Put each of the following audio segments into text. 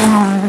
Yeah.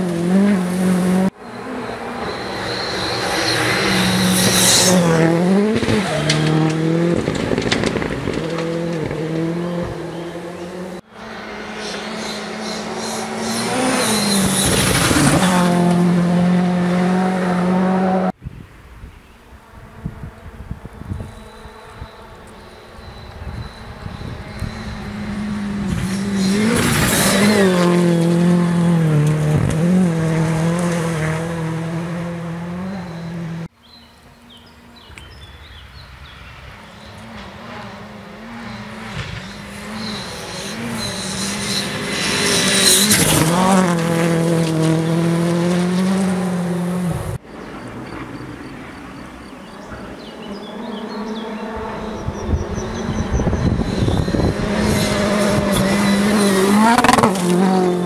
Mm-hmm.